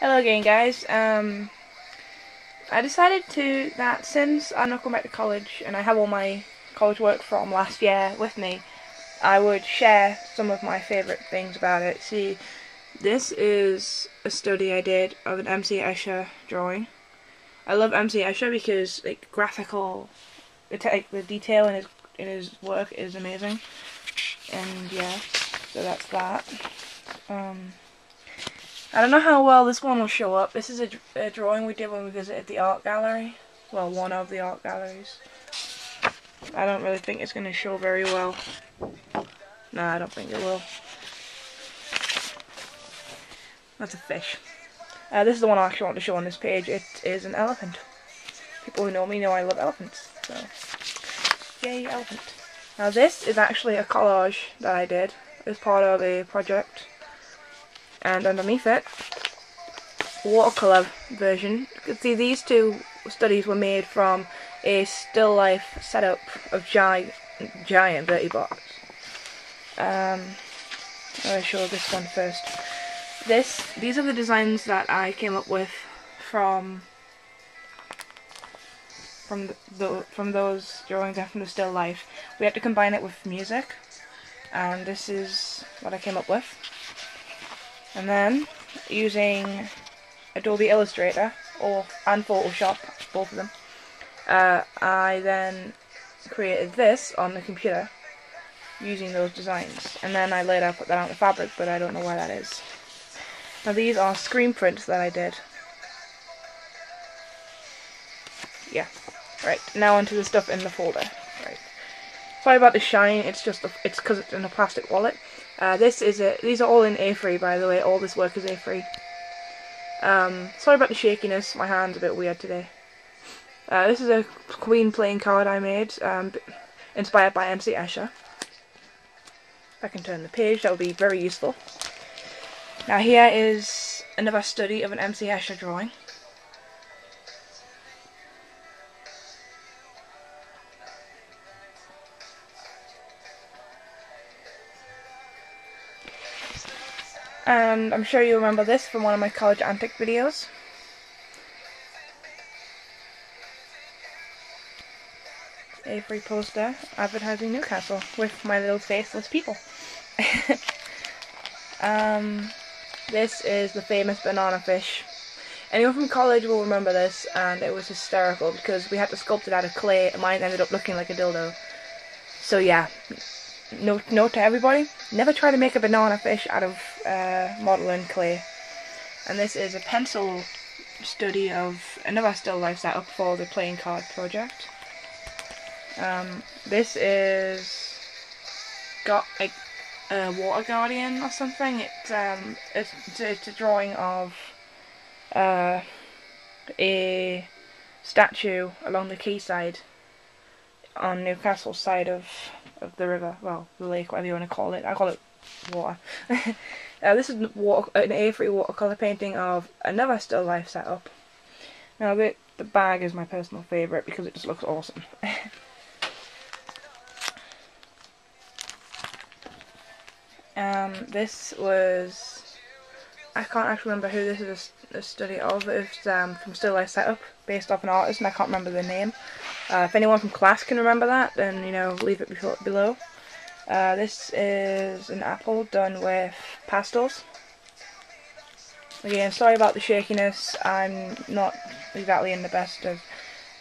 Hello again guys. Um, I decided to that since I'm not going back to college and I have all my college work from last year with me, I would share some of my favourite things about it. See, this is a study I did of an MC Escher drawing. I love MC Escher because like graphical, the, the detail in his in his work is amazing. And yeah, so that's that. Um, I don't know how well this one will show up. This is a, a, drawing we did when we visited the art gallery. Well, one of the art galleries. I don't really think it's going to show very well. No, I don't think it will. That's a fish. Uh, this is the one I actually want to show on this page. It is an elephant. People who know me know I love elephants. So, yay, elephant. Now this is actually a collage that I did as part of a project and underneath it watercolour version. You can see these two studies were made from a still life setup of giant giant vertebrates. Um, I'll show this one first. This these are the designs that I came up with from from the, the from those drawings and from the still life. We had to combine it with music, and this is what I came up with. And then, using Adobe Illustrator or and Photoshop, both of them, uh, I then created this on the computer using those designs. And then I later put that on the fabric, but I don't know why that is. Now these are screen prints that I did. Yeah. Right, now onto the stuff in the folder. Right. Sorry about the shine, it's just, a, it's because it's in a plastic wallet. Uh, this is it. These are all in A3, by the way. All this work is A3. Um, sorry about the shakiness. My hand's a bit weird today. Uh, this is a Queen playing card I made, um, inspired by MC Escher. I can turn the page, that would be very useful. Now here is another study of an MC Escher drawing. And I'm sure you remember this from one of my college antic videos. A free poster advertising Newcastle with my little faceless people. um, this is the famous banana fish. Anyone from college will remember this, and it was hysterical because we had to sculpt it out of clay, and mine ended up looking like a dildo. So yeah, note, note to everybody, never try to make a banana fish out of uh, modelling clay. And this is a pencil study of another still life setup for the playing card project. Um, this is got a, a, water guardian or something. It's um, it's, it's a drawing of uh, a statue along the quayside on Newcastle side of of the river, well, the lake, whatever you want to call it. I call it water. this is water, an A3 watercolour painting of another still life setup. Now the, the bag is my personal favourite because it just looks awesome. um, this was I can't actually remember who this is a, a study of. It's um, from Still Life Setup, based off an artist, and I can't remember the name. Uh, if anyone from class can remember that, then you know, leave it below. Uh, this is an apple done with pastels. Again, sorry about the shakiness. I'm not exactly in the best of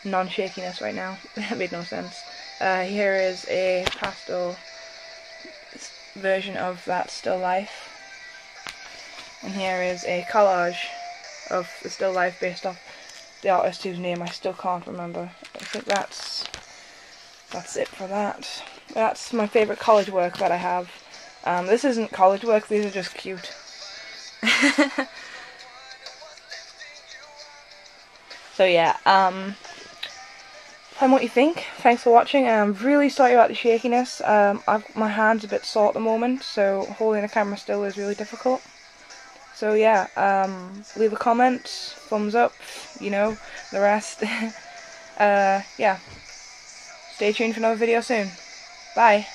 non-shakiness right now. that made no sense. Uh, here is a pastel version of that still life. And here is a collage of the still life based off the artist whose name I still can't remember. I think that's that's it for that. That's my favourite college work that I have. Um, this isn't college work, these are just cute. so yeah, um, tell me what you think. Thanks for watching. I'm really sorry about the shakiness. Um, my hand's a bit sore at the moment, so holding the camera still is really difficult. So yeah, um, leave a comment, thumbs up, you know, the rest. uh, yeah. Stay tuned for another video soon. Bye.